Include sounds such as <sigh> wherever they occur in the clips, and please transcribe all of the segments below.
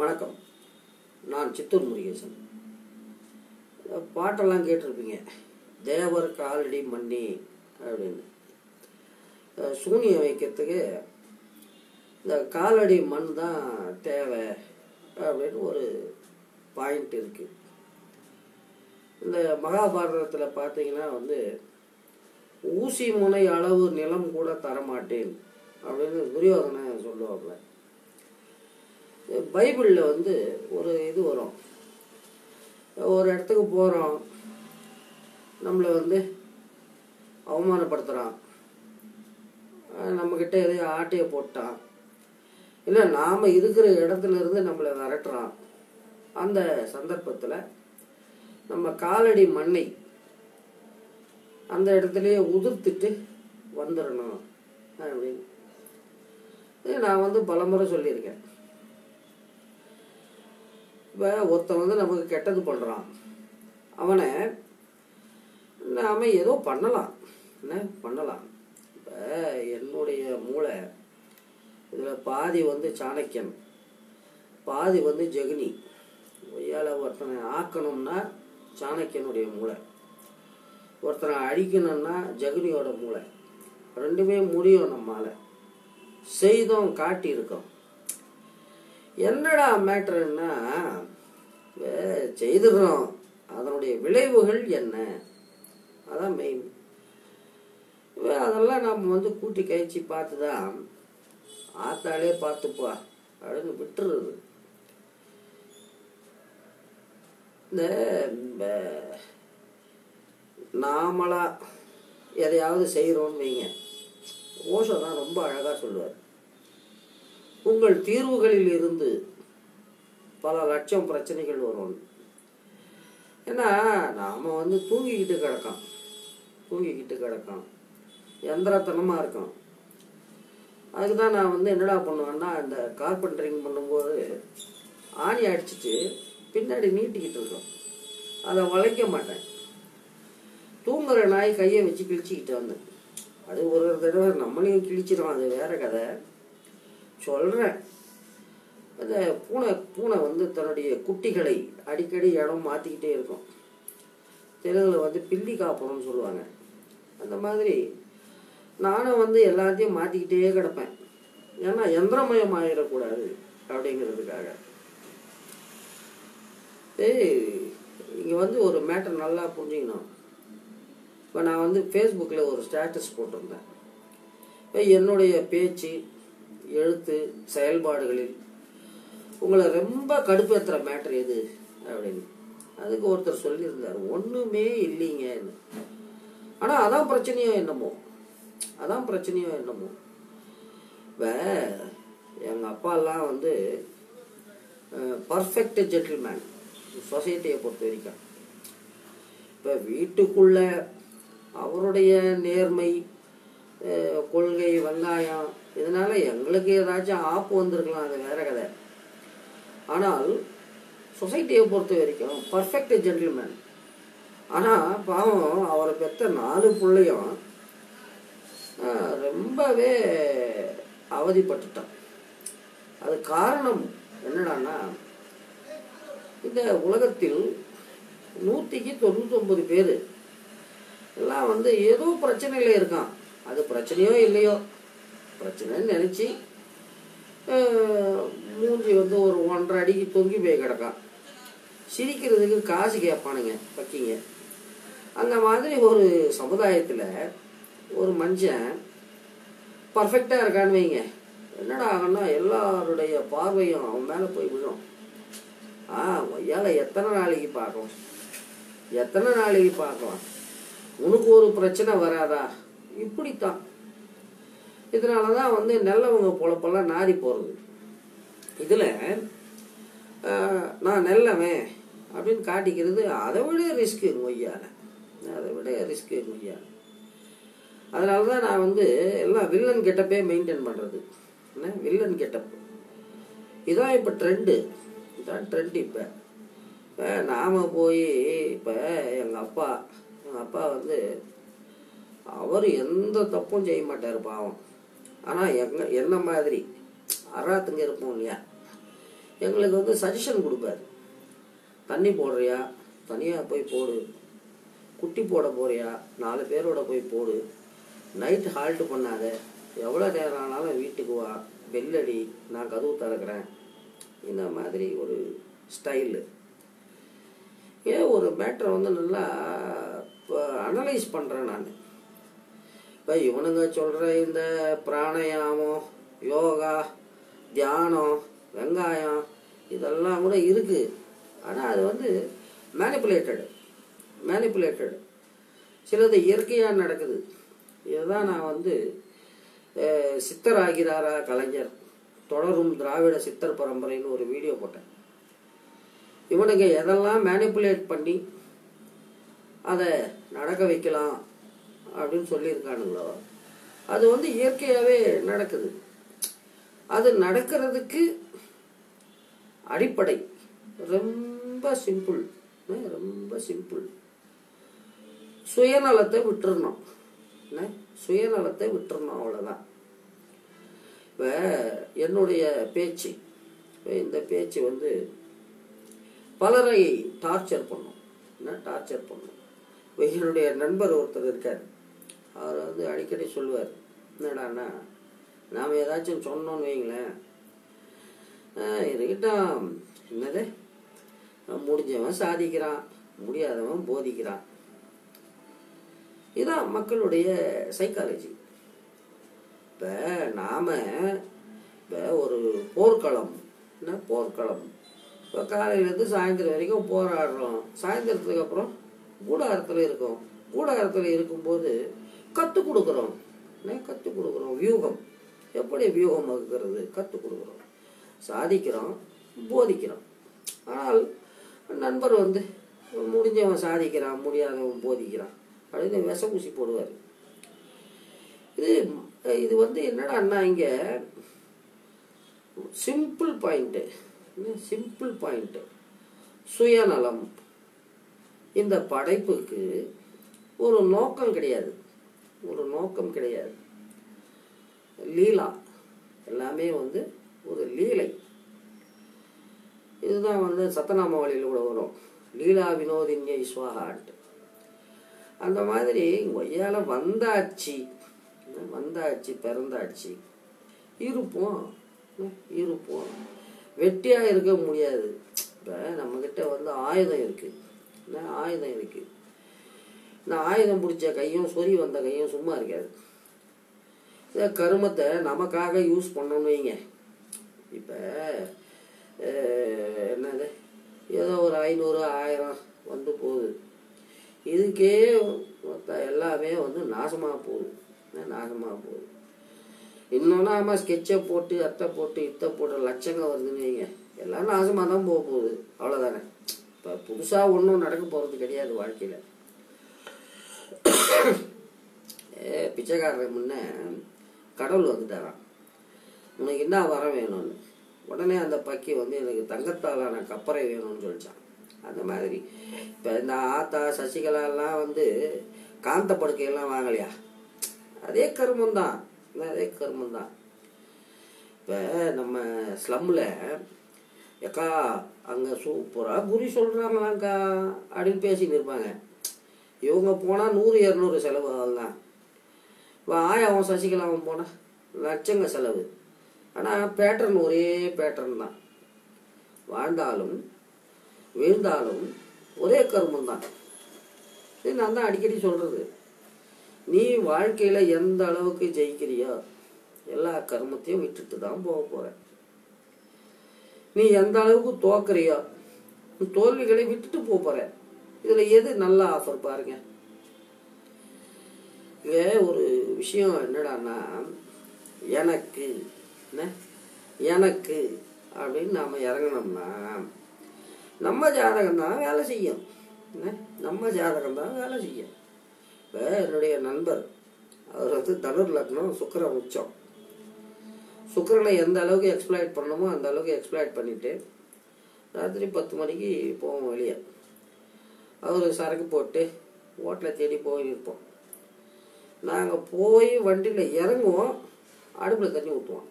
வணக்கம். நான் சித்தூர் முருகேசன். பாட்டெல்லாம் கேட்டிருப்பீங்க. தேவர் காலடி மண்ணி அப்படின்னு. சூனியம் வைக்கிறதுக்கு இந்த காலடி மண் தான் தேவை அப்படின்னு ஒரு பாயிண்ட் இருக்கு. இந்த மகாபாரதத்தில் பார்த்தீங்கன்னா வந்து ஊசி முனை அளவு நிலம் கூட தரமாட்டேன் அப்படின்னு துரியோதனை சொல்லுவாங்க பைபிளில் வந்து ஒரு இது வரும். ஒரு இடத்துக்கு போகிறோம் நம்மளை வந்து அவமானப்படுத்துகிறான் நம்மக்கிட்ட எதையும் ஆட்டையை போட்டான். இல்லை நாம் இருக்கிற இடத்துல இருந்து நம்மளை விரட்டுறான். அந்த சந்தர்ப்பத்தில் நம்ம காலடி மண்ணை அந்த இடத்துலையே உதிர்த்துட்டு வந்துடணும் அப்படின்னு. நான் வந்து பலமுறை சொல்லியிருக்கேன். இப்போ ஒருத்தன் வந்து நமக்கு கெட்டது பண்ணுறான் அவனை நாம் ஏதோ பண்ணலாம். என்ன? பண்ணலாம். இப்போ என்னுடைய மூளை இதில் பாதி வந்து சாணக்கியன் பாதி வந்து ஜெகினி. ஒய்யால ஒருத்தனை ஆக்கணும்னா சாணக்கியனுடைய மூளை. ஒருத்தனை அழிக்கணும்னா ஜெகினியோட மூளை. ரெண்டுமே முடியும் நம்மால. செய்தோம் காட்டியிருக்கோம். என்னடா மேட்ருன்னா செய்துடுறோம் அதனுடைய விளைவுகள் என்ன? அதான் மெயின் அதெல்லாம் நம்ம வந்து கூட்டி கழிச்சு பார்த்து தான் ஆத்தாலே பார்த்துப்பா. அப்படின்னு விட்டுருது இந்த நாமளா எதையாவது செய்கிறோம்னு வைங்க. ஓஷோ தான் ரொம்ப அழகாக சொல்லுவார். உங்கள் தீர்வுகளில் இருந்து பல லட்சம் பிரச்சனைகள் வரும் ஏன்னா நாம் வந்து தூங்கிக்கிட்டு கிடக்கோம். தூங்கிக்கிட்டு கிடக்கோம். எந்திரத்தனமாக இருக்கும். அதுக்கு தான் நான் வந்து என்னடா பண்ணுவேன்னா இந்த கார்பெண்டரிங் பண்ணும்போது ஆணி அடிச்சிட்டு பின்னாடி நீட்டிக்கிட்டு இருக்கோம். அதை வளைக்க மாட்டேன். தூங்குற நாய் கையை வச்சு கிழிச்சிக்கிட்டு வந்தேன் அது ஒரு ஒரு தடவை நம்மளையும் கிழிச்சிடும் அது வேற கதை. சொல்கிறேன் அந்த பூனை பூனை வந்து தன்னுடைய குட்டிகளை அடிக்கடி இடம் மாற்றிக்கிட்டே இருக்கும். தெலுங்கில் வந்து பில்லி காப்பணும்னு சொல்லுவாங்க. அந்த மாதிரி நானும் வந்து எல்லாத்தையும் மாற்றிக்கிட்டே கிடப்பேன். ஏன்னா எந்திரமயம் ஆயிடக்கூடாது அப்படிங்கிறதுக்காக. ஏய் இங்கே வந்து ஒரு மேட்டர் நல்லா புரிஞ்சுக்கணும். இப்போ நான் வந்து ஃபேஸ்புக்கில் ஒரு ஸ்டேட்டஸ் போட்டிருந்தேன். இப்போ என்னுடைய பேச்சு எழுத்து செயல்பாடுகளில் உங்களை ரொம்ப கடுப்பேற்றுற மேட்ரு எது? அப்படின்னு. அதுக்கு ஒருத்தர் சொல்லியிருந்தார். ஒன்றுமே இல்லைங்கன்னு ஆனால் அதான் பிரச்சனையோ என்னமோ. அதான் பிரச்சனையோ என்னமோ. இப்போ எங்கள் அப்பாலாம் வந்து பர்ஃபெக்ட் ஜென்டில்மேன் சொசைட்டியை பொறுத்த வரைக்கும். இப்போ வீட்டுக்குள்ள அவருடைய நேர்மை கொள்கை வெங்காயம் இதனால எங்களுக்கு ஏதாச்சும் ஆப்பு வந்திருக்கலாம். அது வேற கதை. ஆனால் சொசைட்டியை பொறுத்த வரைக்கும் பர்ஃபெக்ட் ஜென்டில்மேன் ஆனால் பாவம் அவரை பெற்ற நாலு பிள்ளையும் ரொம்பவே அவதிப்பட்டுட்டான். அது காரணம் என்னடான்னா இந்த உலகத்தில் நூற்றிக்கு தொண்ணூத்தொம்பது பேர் எல்லாம் வந்து ஏதோ பிரச்சனையில் இருக்கான். அது பிரச்சனையோ இல்லையோ? பிரச்சனைன்னு நினச்சி மூஞ்சி வந்து ஒரு ஒன்றரை அடிக்கு தொங்கி போய் கிடக்கான். சிரிக்கிறதுக்கு காசு கேட்பானுங்க பக்கிங்க. அந்த மாதிரி ஒரு சமுதாயத்தில் ஒரு மனுஷன் பர்ஃபெக்டாக இருக்கான்னு வைங்க. என்னடா ஆகணும்னா எல்லாருடைய பார்வையும் அவன் மேலே போய் விழும். ஆ ஒய்யால எத்தனை நாளைக்கு பார்க்கலாம்? எத்தனை நாளைக்கு பார்க்கலாம்? உனக்கு ஒரு பிரச்சனை வராதா? இப்படித்தான். இதனால தான் வந்து நல்லவங்க பொழப்பெல்லாம் நாரி போகிறது இதில் நான் நல்லவன் அப்படின்னு காட்டிக்கிறது அதை விட ரிஸ்க்கு ஒய்யால அதை விட ரிஸ்க்கு ஒய்யால அதனால தான் நான் வந்து எல்லாம் வில்லன் கெட்டப்பே மெயின்டைன் பண்ணுறது என்ன? வில்லன் கெட்டப் இதான் இப்போ ட்ரெண்டு இதான் ட்ரெண்ட் இப்போ. இப்போ நாம் போய் இப்போ எங்கள் அப்பா எங்கள் அப்பா வந்து அவர் எந்த தப்பும் செய்ய மாட்டார் பாவம். ஆனால் எங்க என்ன மாதிரி? அராத்துங்க இருப்போம் இல்லையா? எங்களுக்கு வந்து சஜஷன் கொடுப்பாரு. தண்ணி போடுறியா? தனியாக போய் போடு. குட்டி போட போறியா? நாலு பேரோட போய் போடு. நைட் ஹால்ட்டு பண்ணாத. எவ்வளோ நேரம் ஆனாலும் வீட்டுக்கு வா. பெல்லடி நான் கதவு திறக்கிறேன். இந்த மாதிரி ஒரு ஸ்டைலு ஏன் ஒரு மேட்ரை வந்து நல்லா இப்போ அனலைஸ் பண்ணுறேன் நான். இப்போ இவனுங்க சொல்கிற இந்த பிராணயாமம் யோகா தியானம் வெங்காயம் இதெல்லாம் கூட இருக்குது ஆனால் அது வந்து மேனிப்புலேட்டடு மேனிப்புலேட்டடு சிலது இயற்கையாக நடக்குது. இதுதான் நான் வந்து சித்தராகிறாரா கலைஞர். தொடரும் திராவிட சித்தர் பரம்பரைன்னு ஒரு வீடியோ போட்டேன். இவனுங்க எதெல்லாம் மேனிப்புலேட் பண்ணி அதை நடக்க வைக்கலாம் அப்படின்னு சொல்லியிருக்கானுங்களோ அது வந்து இயற்கையாகவே நடக்குது. அது நடக்கிறதுக்கு அடிப்படை. ரொம்ப சிம்பிள் ரொம்ப சிம்பிள் சுயநலத்தை விட்டுறணும். என்ன? சுயநலத்தை விட்டுறணும் அவ்வளோதான் இப்போ என்னுடைய பேச்சு இப்போ இந்த பேச்சு வந்து பலரை டார்ச்சர் பண்ணும். என்ன? டார்ச்சர் பண்ணும். என்னுடைய நண்பர் ஒருத்தர் இருக்கார். அவர் வந்து அடிக்கடி சொல்லுவார். என்னடாண்ணா நாம் ஏதாச்சும் சொன்னோன்னு வைங்களேன். ஆஹ் இருக்கட்டும் என்னது? முடிஞ்சவன் சாதிக்கிறான் முடியாதவன் போதிக்கிறான். இதான் மக்களுடைய சைக்காலஜி இப்போ நாம் இப்போ ஒரு போர்க்களம் என்ன போர்க்களம்? இப்போ காலையிலேருந்து சாயந்தரம் வரைக்கும் போராடுறோம். சாயந்தரத்துக்கு அப்புறம் கூடாரத்தில் இருக்கோம். கூடாரத்தில் இருக்கும்போது கற்றுக் கொடுக்குறோம் என்ன கற்றுக் கொடுக்குறோம் வியூகம். எப்படி வியூகம் வகுக்கிறது? கற்றுக் கொடுக்குறோம் சாதிக்கிறோம். போதிக்கிறோம். ஆனால் நண்பர் வந்து முடிஞ்சவன் சாதிக்கிறான் முடியாதவன் போதிக்கிறான் அப்படின்னு விஷ ஊசி போடுவார். இது இது வந்து என்னடான்னா இங்கே சிம்பிள் பாயிண்ட்டு சிம்பிள் பாயிண்ட்டு சுயநலம். இந்த படைப்புக்கு ஒரு நோக்கம் கிடையாது. ஒரு நோக்கம் கிடையாது. லீலா எல்லாமே வந்து ஒரு லீலை. இதுதான் வந்து சத்தநாமாவளியில் கூட வரும். லீலா வினோதின்ய ஸ்வாகான்ட்டு அந்த மாதிரி ஒய்யால வந்தாச்சு. வந்தாச்சு பிறந்தாச்சு. இருப்போம். இருப்போம். வெட்டியாக இருக்க முடியாது. இப்போ நம்மக்கிட்ட வந்து ஆயுதம் இருக்குது ஆயுதம் இருக்குது இந்த ஆயுதம் பிடிச்ச கையும் சொறி வந்த கையும் சும்மா இருக்காது. இந்த கருமத்தை நமக்காக யூஸ் பண்ணணும் வைங்க. இப்போ என்னது? ஏதோ ஒரு ஐநூறு ஆயிரம் வந்து போகுது. இதுக்கே மொத்த எல்லாமே வந்து நாசமாக போகுது. நாசமாக போகுது? இன்னொன்று ஆமாம் ஸ்கெட்சை போட்டு அத்தை போட்டு இத்தை போட்டு லட்சங்க வருதுன்னு வைங்க. எல்லாம் நாசமாக தான் போக போகுது. அவ்வளோதானே இப்போ புதுசாக ஒன்றும் நடக்க போகிறது கிடையாது வாழ்க்கையில். <coughs> பிச்சைக்காரர் முன்ன கடவுள் வந்துட்டாரான் உனக்கு என்ன வரம் வேணும்னு? உடனே அந்த பக்கி வந்து எனக்கு தங்கத்தாலான கப்பரை வேணும்னு சொல்லிச்சான். அந்த மாதிரி. இப்போ இந்த ஆத்தா சசிகலாலாம் வந்து காந்த படுக்கையெல்லாம் வாங்கலையா? அதே கருமம் தான் அதே கருமம் தான் இப்போ நம்ம ஸ்லம்மில் எக்கா அங்கே சூப்பராக குறி சொல்கிறாங்களாங்க்கா அப்படின்னு பேசின்னு இருப்பாங்க. இவங்க போனால் நூறு இரநூறு செலவு தான் இப்போ ஆயாவும் சசிகலாவும் போனால் லட்சங்க செலவு. ஆனால் பேட்டர்ன் ஒரே பேட்டர்ன் தான். வாழ்ந்தாலும் வீழ்ந்தாலும் ஒரே கர்மம் தான். இது நான் தான் அடிக்கடி சொல்கிறது நீ வாழ்க்கையில் எந்த அளவுக்கு ஜெயிக்கிறியோ எல்லா கர்மத்தையும் விட்டுட்டு தான் போக போகிற நீ எந்த அளவுக்கு தோக்குறியோ தோல்விகளை விட்டுட்டு போக போகிற இதில் எது நல்ல ஆஃபர் பாருங்க. இங்கே ஒரு விஷயம் என்னடான்னா எனக்கு என்ன? எனக்கு அப்படின்னு நாம் இறங்கினோம்னா நம்ம ஜாதகம் தான் வேலை செய்யும். என்ன? நம்ம ஜாதகம் தான் வேலை செய்யும். இப்போ என்னுடைய நண்பர் அவர் வந்து தனுர் லக்னம் சுக்கர உச்சம். சுக்கரனை எந்த அளவுக்கு எக்ஸ்பிளாய்ட் பண்ணணுமோ அந்த அளவுக்கு எக்ஸ்பிளாய்ட் பண்ணிவிட்டு ராத்திரி பத்து மணிக்கு போவோம் வெளியே. அவர் சரக்கு போட்டு ஹோட்டலை தேடி போயிருப்போம். நாங்கள் போய் வண்டியில் இறங்குவோம் அடுப்பில் தண்ணி ஊற்றுவோம்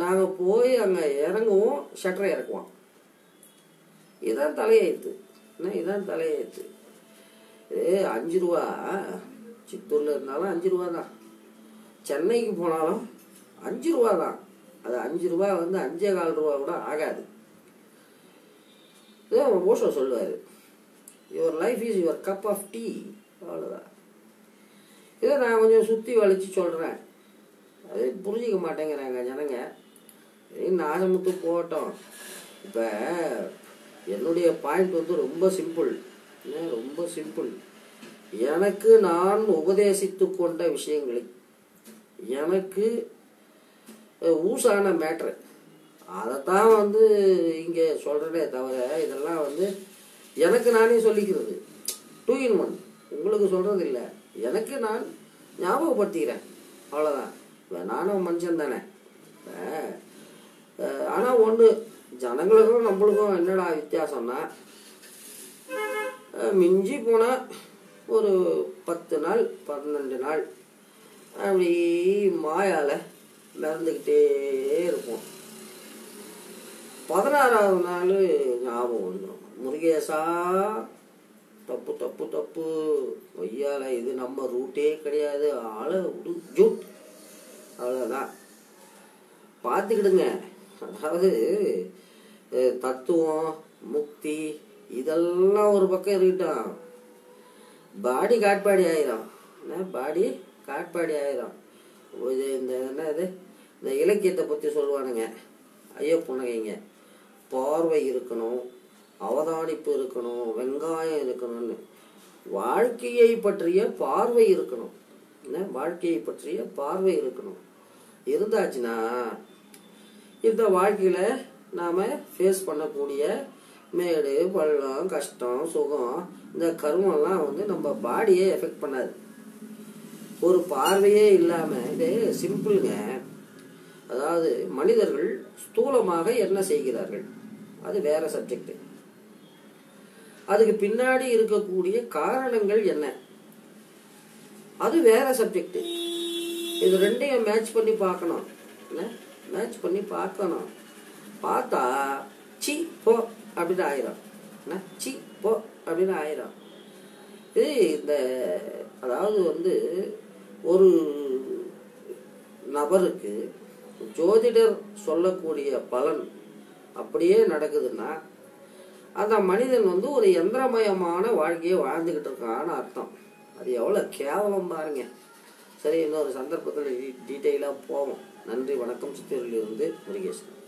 நாங்கள் போய் அங்கே இறங்குவோம் ஷட்டரை இறக்குவோம். இதுதான் தலையெழுத்து. என்ன இதான் தலையெழுத்து. இது அஞ்சு ரூபா. சித்தூரில் இருந்தாலும் அஞ்சு ரூபா தான். சென்னைக்கு போனாலும் அஞ்சு ரூபா தான். அது அஞ்சு ரூபா வந்து அஞ்சே கால் ரூபா கூட ஆகாது. இதான் ஓஷோ சொல்லுவார். Your life is your cup of tea அவ்வளோதான் இதை நான் கொஞ்சம் சுற்றி வலிச்சு சொல்கிறேன் அது புரிஞ்சிக்க மாட்டேங்கிறாங்க ஜனங்க. நாசமுத்து போட்டோம் இப்போ என்னுடைய பாயிண்ட் வந்து ரொம்ப சிம்பிள் ரொம்ப சிம்பிள் எனக்கு நான் உபதேசித்து கொண்ட விஷயங்களை எனக்கு ஊசான மேட்ரு அதைத்தான் வந்து இங்கே சொல்கிறேனே தவிர இதெல்லாம் வந்து எனக்கு நானே சொல்லிக்கிறது. டூ இன் ஒன் உங்களுக்கு சொல்கிறது இல்லை. எனக்கு நான் ஞாபகப்படுத்திக்கிறேன். அவ்வளோதான் நானும் மனுஷன் தானே. ஆனால் ஒன்று ஜனங்களுக்கும் நம்மளுக்கும் என்னடா வித்தியாசம்னா மிஞ்சி போனால் ஒரு பத்து நாள் பன்னெண்டு நாள் அப்படி மாயால் மறந்துக்கிட்டே இருப்போம். பதினாறாவது நாள் ஞாபகம் வந்துடும் முருகேசா தப்பு தப்பு தப்பு. ஒய்யால இது நம்ம ரூட்டே கிடையாது. ஆளை விடு. ஜூட். அவ்வளோதான் பார்த்துக்கிடுங்க. அதாவது தத்துவம் முக்தி இதெல்லாம் ஒரு பக்கம் இருக்கட்டும் பாடி காட்பாடி ஆயிரும். பாடி காட்பாடி ஆயிரும். இது இந்த என்ன இது? இந்த இலக்கியத்தை பற்றி சொல்லுவானுங்க. ஐயோ புனகைங்க பார்வை இருக்கணும். அவதானிப்பு இருக்கணும் வெங்காயம் இருக்கணும்னு. வாழ்க்கையை பற்றிய பார்வை இருக்கணும். என்ன? வாழ்க்கையை பற்றிய பார்வை இருக்கணும். இருந்தாச்சுன்னா இந்த வாழ்க்கையில் நாம் ஃபேஸ் பண்ணக்கூடிய மேடு பள்ளம் கஷ்டம் சுகம் இந்த கருமம்லாம் வந்து நம்ம பாடியே எஃபெக்ட் பண்ணாது. ஒரு பார்வையே இல்லாமல் இது சிம்பிளுங்க அதாவது மனிதர்கள் ஸ்தூலமாக என்ன செய்கிறார்கள்? அது வேற சப்ஜெக்ட் அதுக்கு பின்னாடி இருக்கக்கூடிய காரணங்கள் என்ன? அது வேற சப்ஜெக்ட் இது ரெண்டையும் மேட்ச் பண்ணி பார்க்கணும். என்ன மேட்ச் பண்ணி பார்க்கணும். பார்த்தா சி போ அப்படின்னு ஆயிரும். சி போ அப்படின்னு ஆயிரும். இது இந்த அதாவது வந்து ஒரு நபருக்கு ஜோதிடர் சொல்லக்கூடிய பலன் அப்படியே நடக்குதுன்னா அந்த மனிதன் வந்து ஒரு எந்திரமயமான வாழ்க்கையை வாழ்ந்துக்கிட்டு இருக்கான்னு அர்த்தம். அது எவ்வளோ கேவலம் பாருங்க. சரி இன்னொரு சந்தர்ப்பத்தில் டீட்டெயிலாக போவோம். நன்றி வணக்கம். சித்தூரிலிருந்து முருகேசன்.